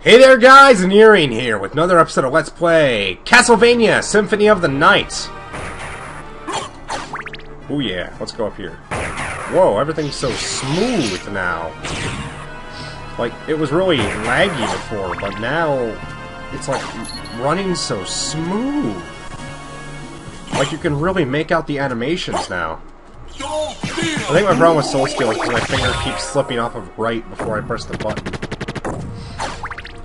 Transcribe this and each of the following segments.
Hey there guys, Inurian here with another episode of Let's Play Castlevania Symphony of the Night. Oh yeah, let's go up here. Whoa, everything's so smooth now. Like, it was really laggy before, but now it's like running so smooth. Like you can really make out the animations now. I think my problem with Soul Steal is because my finger keeps slipping off of right before I press the button.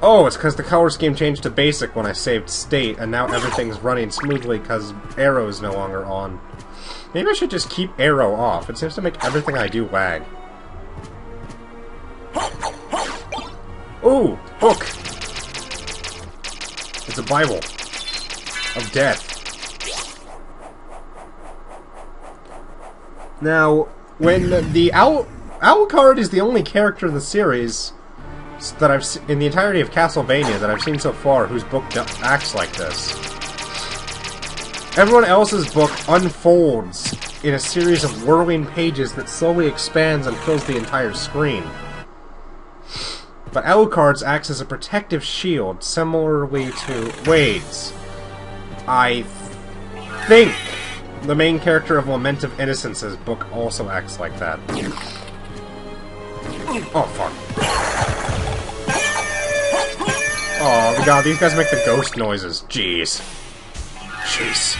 Oh, it's because the color scheme changed to basic when I saved state, and now everything's running smoothly because Aero is no longer on. Maybe I should just keep Aero off. It seems to make everything I do lag. Ooh, book! It's a Bible. Of death. Now, when the Owl... Alucard is the only character in the series that I've se- in the entirety of Castlevania that I've seen so far whose book acts like this. Everyone else's book unfolds in a series of whirling pages that slowly expands and fills the entire screen. But Alucard's acts as a protective shield, similarly to Wade's. I think the main character of Lament of Innocence's book also acts like that. Oh, fuck. Oh god, these guys make the ghost noises. Jeez. Jeez.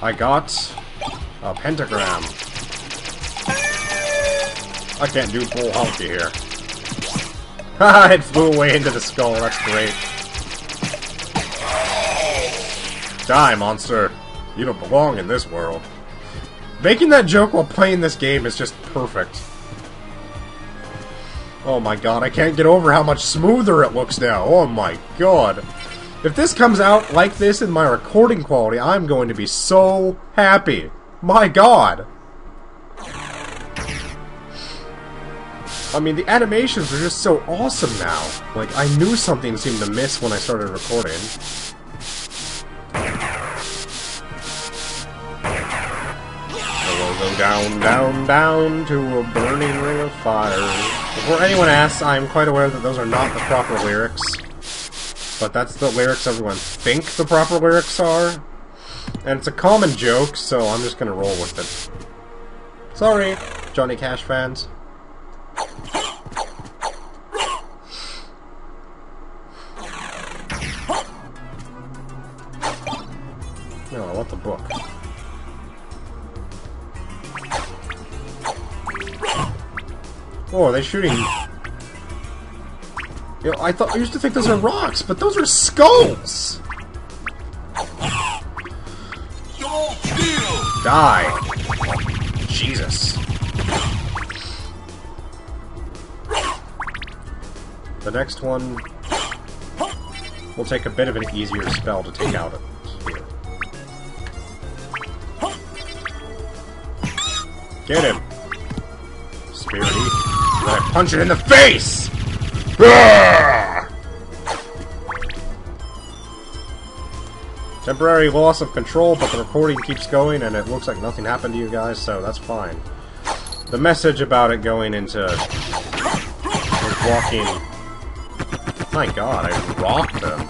I got a pentagram. I can't do full honky here. Haha, it flew away into the skull, that's great. Die, monster. You don't belong in this world. Making that joke while playing this game is just perfect. Oh my god, I can't get over how much smoother it looks now. Oh my god. If this comes out like this in my recording quality, I'm going to be so happy. My god. I mean, the animations are just so awesome now. Like, I knew something seemed to miss when I started recording. I will go down, down, down to a burning ring of fire. Before anyone asks, I am quite aware that those are not the proper lyrics. But that's the lyrics everyone think the proper lyrics are. And it's a common joke, so I'm just gonna roll with it. Sorry, Johnny Cash fans. No, I want the book. Oh, they're they shooting? I thought I used to think those are rocks, but those are skulls. Die. Jesus. The next one will take a bit of an easier spell to take out of here. Get him! I punch it in the face! Temporary loss of control, but the recording keeps going and it looks like nothing happened to you guys, so that's fine. The message about it going into walking. My god, I rocked them.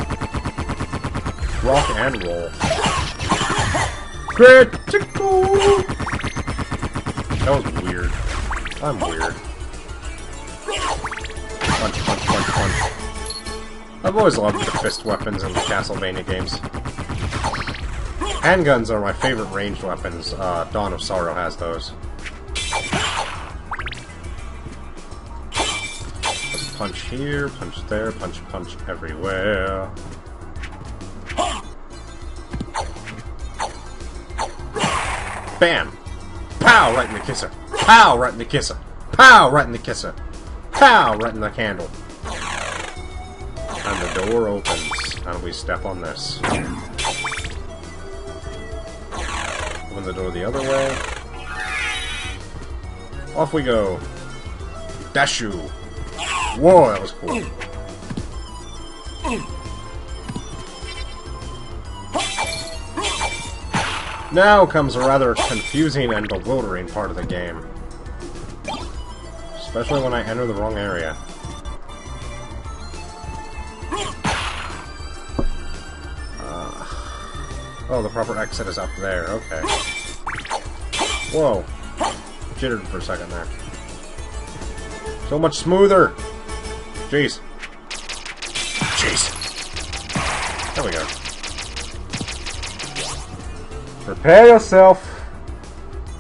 Rock and roll. Critical! That was weird. I'm weird. Punch, punch, punch, punch. I've always loved the fist weapons in the Castlevania games. Handguns are my favorite ranged weapons. Uh, Dawn of Sorrow has those. Punch here, punch there, punch, punch everywhere. Bam! Pow! Right in the kisser. Pow! Right in the kisser. Pow! Right in the kisser. Pow! Right in the candle. And the door opens, and we step on this. Open the door the other way. Off we go. Dashu! Whoa, that was cool. Now comes a rather confusing and bewildering part of the game. Especially when I enter the wrong area. Uh, oh, the proper exit is up there. Okay. Whoa. Jittered for a second there. So much smoother! Jeez. Jeez. There we go. Prepare yourself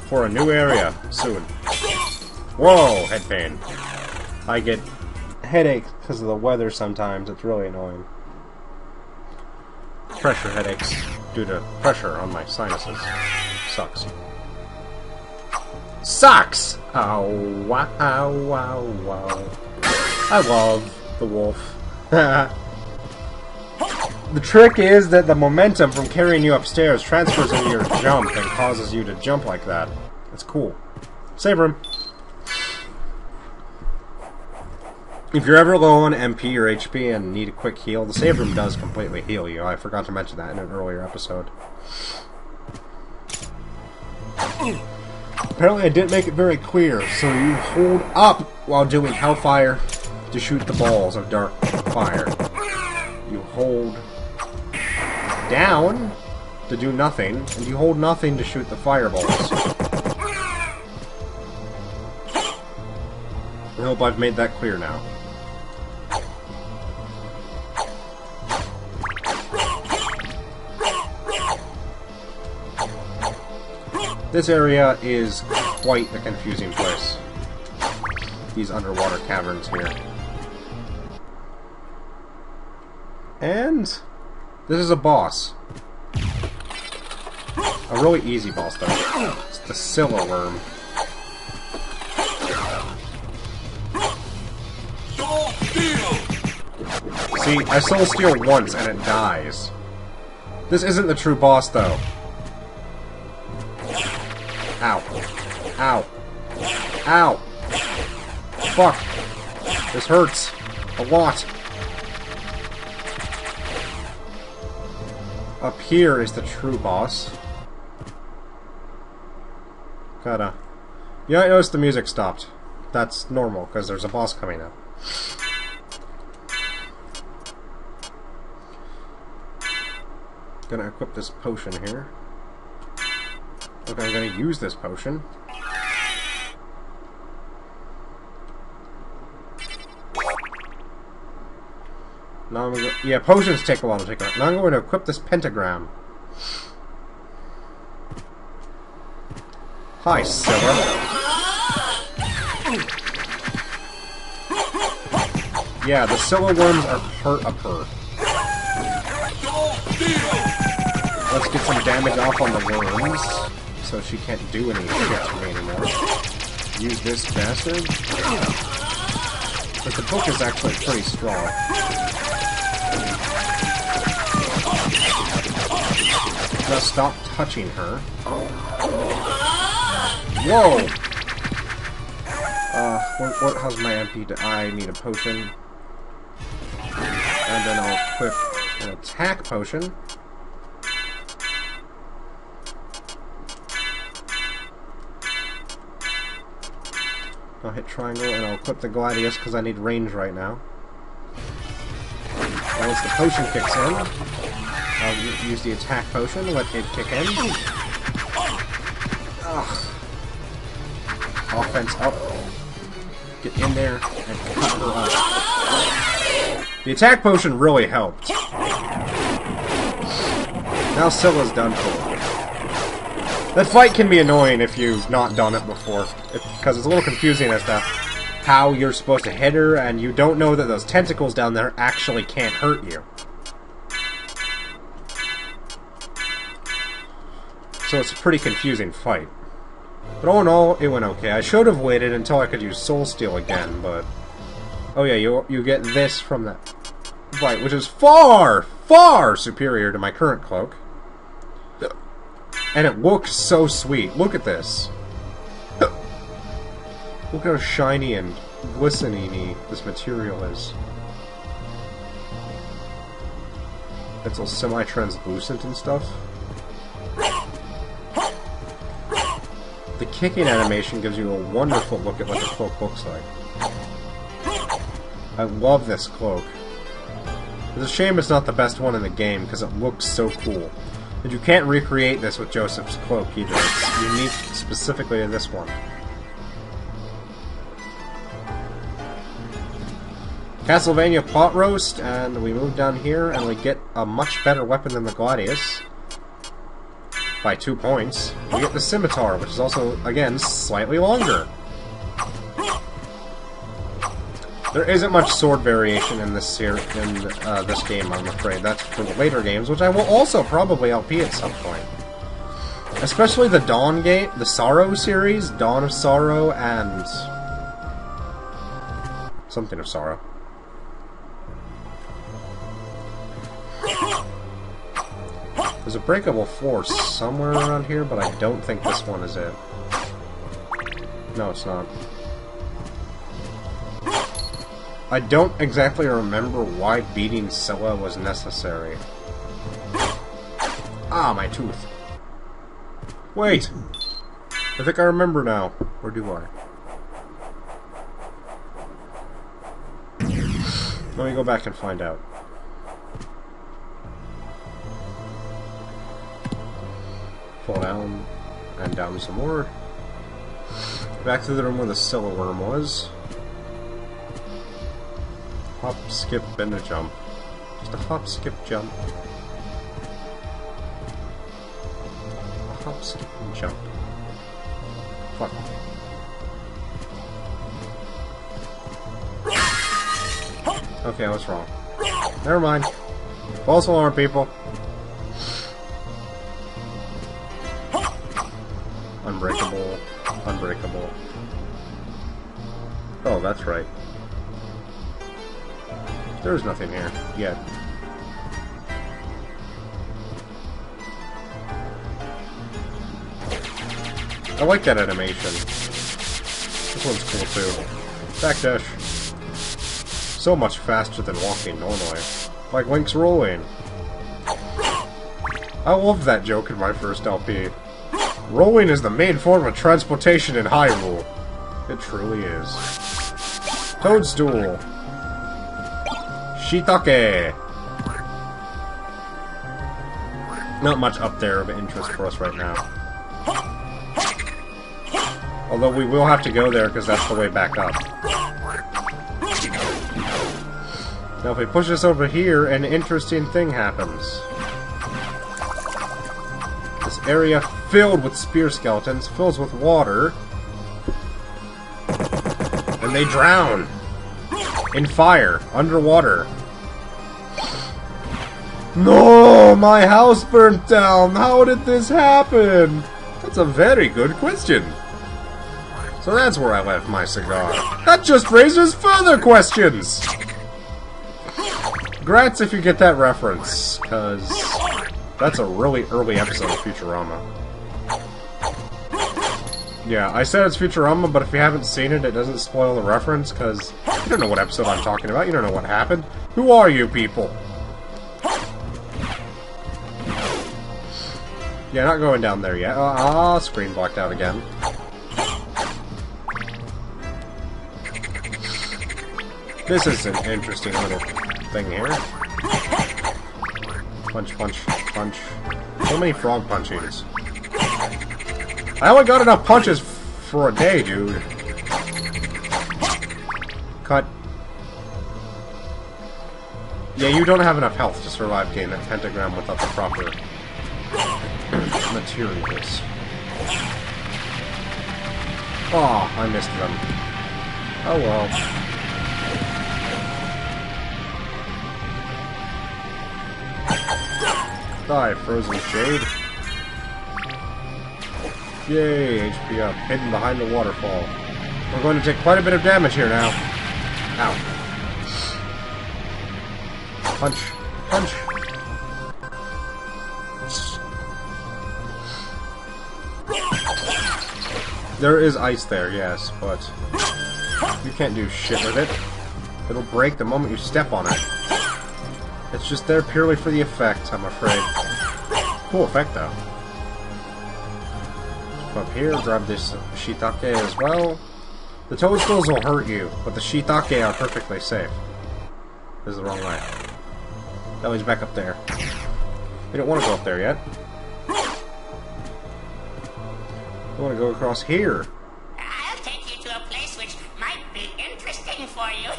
for a new area soon. Whoa, head pain. I get headaches because of the weather sometimes. It's really annoying. Pressure headaches due to pressure on my sinuses. Sucks. Sucks! Oh, wow, wow, wow. I love the wolf. the trick is that the momentum from carrying you upstairs transfers into your jump and causes you to jump like that. It's cool. Save room. If you're ever low on MP or HP and need a quick heal, the save room does completely heal you. I forgot to mention that in an earlier episode. Apparently I didn't make it very clear, so you hold up while doing Hellfire to shoot the balls of dark fire. You hold down to do nothing, and you hold nothing to shoot the fireballs. I hope I've made that clear now. This area is quite a confusing place. These underwater caverns here. And this is a boss. A really easy boss though. It's the Scylla worm. See, I soul steal once and it dies. This isn't the true boss though. Ow. Ow. Fuck. This hurts. A lot. Up here is the true boss. Gotta... Yeah, I noticed the music stopped. That's normal, because there's a boss coming up. Gonna equip this potion here. Okay, I'm gonna use this potion. Now I'm gonna, yeah, potions take a while to take out. Now I'm going to equip this pentagram. Hi, Scylla. Yeah, the Scylla worms are part of her. Let's get some damage off on the worms so she can't do any shit to me anymore. Use this bastard. But the book is actually pretty strong. Now stop touching her. Whoa! Uh, what, what my MP? To, I need a potion. And then I'll equip an attack potion. I'll hit triangle and I'll equip the Gladius because I need range right now. once the potion kicks in, I'll use the attack potion, let it kick in. Ugh. Offense up. Get in there and cut her up. The attack potion really helped. Now Scylla's done for. That fight can be annoying if you've not done it before, because it's a little confusing as to how you're supposed to hit her, and you don't know that those tentacles down there actually can't hurt you. So it's a pretty confusing fight. But all in all, it went okay. I should have waited until I could use Soul Steal again, but... Oh yeah, you, you get this from that fight, which is far, far superior to my current cloak. And it looks so sweet. Look at this. Look how shiny and glistening this material is. It's all semi-translucent and stuff. Kicking animation gives you a wonderful look at what the cloak looks like. I love this cloak. It's a shame it's not the best one in the game, because it looks so cool. And you can't recreate this with Joseph's cloak either. It's unique specifically to this one. Castlevania Pot Roast, and we move down here and we get a much better weapon than the Gladius. By two points. We get the Scimitar, which is also, again, slightly longer. There isn't much sword variation in this series, in uh, this game, I'm afraid. That's for the later games, which I will also probably LP at some point. Especially the Dawn game, the Sorrow series, Dawn of Sorrow, and something of Sorrow. There's a breakable force somewhere around here, but I don't think this one is it. No, it's not. I don't exactly remember why beating Scylla was necessary. Ah, my tooth. Wait! I think I remember now. Or do I? Let me go back and find out. Fall down, and down some more. Back to the room where the Scylla worm was. Hop, skip, and a jump. Just a hop, skip, jump. A hop, skip, and jump. Fuck. Okay, I was wrong. Never mind. False alarm, people. Unbreakable. Unbreakable. Oh, that's right. There's nothing here yet. I like that animation. This one's cool too. Backdash. So much faster than walking normally. Like Link's rolling. I love that joke in my first LP. Rolling is the main form of transportation in Hyrule. It truly is. Toadstool. Shiitake! Not much up there of interest for us right now. Although we will have to go there because that's the way back up. Now if we push this over here, an interesting thing happens. This area filled with spear skeletons fills with water. And they drown. In fire. Underwater. No! My house burnt down! How did this happen? That's a very good question. So that's where I left my cigar. That just raises further questions! Grats if you get that reference, because that's a really early episode of Futurama. Yeah, I said it's Futurama, but if you haven't seen it, it doesn't spoil the reference, because you don't know what episode I'm talking about, you don't know what happened. Who are you people? Yeah, not going down there yet. Ah, uh, screen blocked out again. This is an interesting little thing here. Punch, punch, punch. So many frog punchings. I only got enough punches for a day, dude. Cut. Yeah, you don't have enough health to survive getting that pentagram without the proper materials. Oh, I missed them. Oh well. Die, Frozen Shade. Yay, HP up. Hidden behind the waterfall. We're going to take quite a bit of damage here now. Ow. Punch. Punch. There is ice there, yes, but you can't do shit with it. It'll break the moment you step on it. It's just there purely for the effect, I'm afraid. Cool effect, though. Up here, grab this shiitake as well. The toadstools will hurt you, but the shiitake are perfectly safe. This is the wrong way. Oh, he's back up there. We don't want to go up there yet. We want to go across here. I'll take you to a place which might be interesting for you.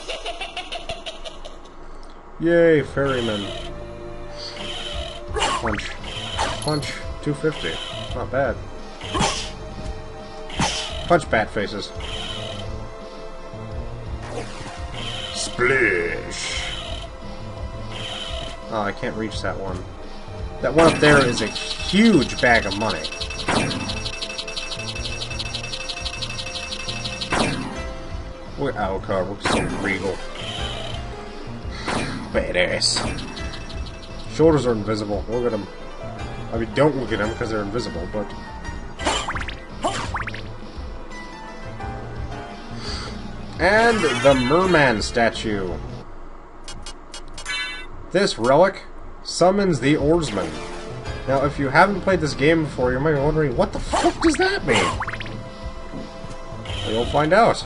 Yay, ferryman. Punch. Punch. 250. Not bad. Punch bat faces. Splish. Oh, I can't reach that one. That one up there is a huge bag of money. Look at Alucard, looks so regal. Badass. Shoulders are invisible. Look at them. I mean, don't look at them because they're invisible, but... And the Merman statue. This relic summons the oarsman. Now, if you haven't played this game before, you might be wondering, what the fuck does that mean? Well, find out.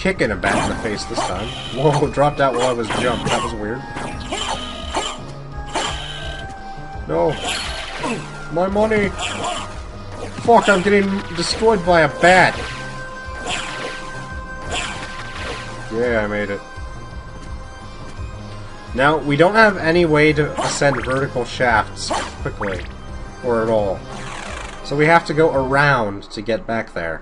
Kicking a bat in the face this time. Whoa, dropped out while I was jumped. That was weird. No. My money! Fuck, I'm getting destroyed by a bat! Yeah, I made it. Now, we don't have any way to ascend vertical shafts quickly. Or at all. So we have to go around to get back there.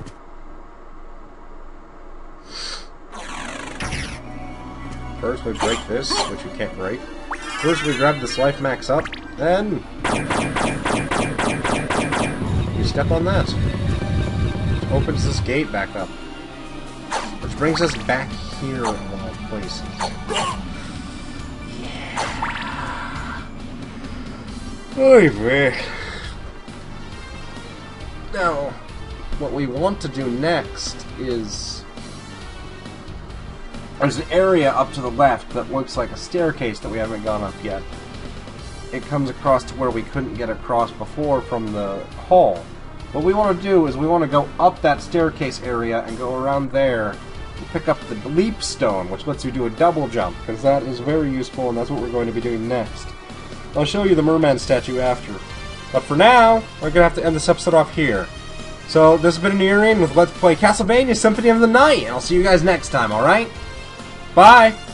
First we break this, which we can't break. First we grab this life max up, then... You step on that. Opens this gate back up. Which brings us back here of all places. Oh, man. Now, what we want to do next is there's an area up to the left that looks like a staircase that we haven't gone up yet. It comes across to where we couldn't get across before from the hall. What we want to do is we want to go up that staircase area and go around there and pick up the leap stone, which lets you do a double jump, because that is very useful and that's what we're going to be doing next. I'll show you the merman statue after. But for now, we're going to have to end this episode off here. So, this has been Inurian with Let's Play Castlevania Symphony of the Night, and I'll see you guys next time, alright? Bye!